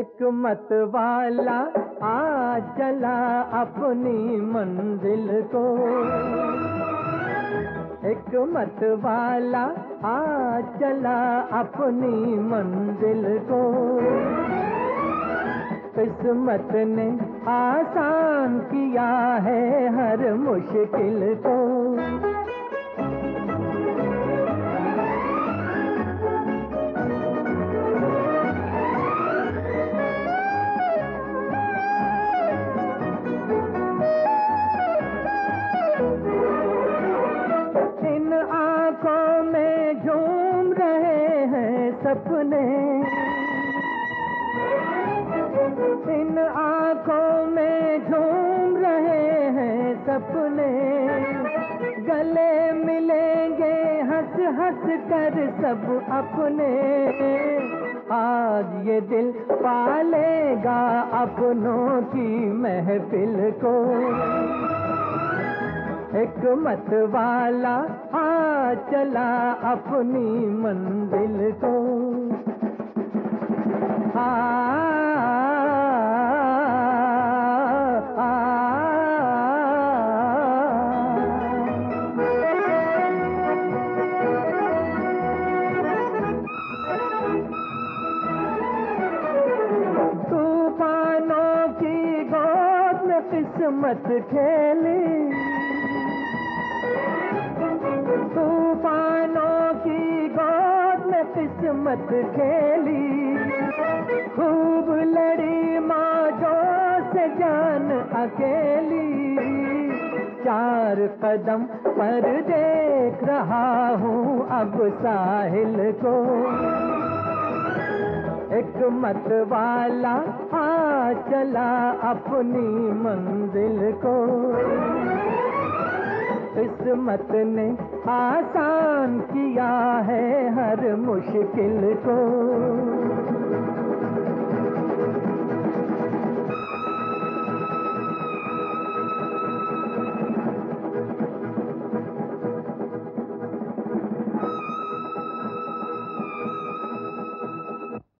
एक मत वाला आ चला अपनी मंजिल को। एक मत वाला आ चला अपनी मंजिल को। किस्मत ने आसान किया है हर मुश्किल को। सपने। इन आँखों में झूम रहे हैं सपने। गले मिलेंगे, हंस हंस कर सब अपने। आज ये दिल पालेगा अपनों की महफिल को। एक मत वाला आ चला अपनी मंजिल को। किस्मत खेली। तूफानों की गोद में किस्मत खेली। खूब लड़ी माँ जो से जान अकेली। चार कदम पर देख रहा हूँ अब साहिल को। एक मत वाला आ चला अपनी मंजिल को। किस्मत ने आसान किया है हर मुश्किल को।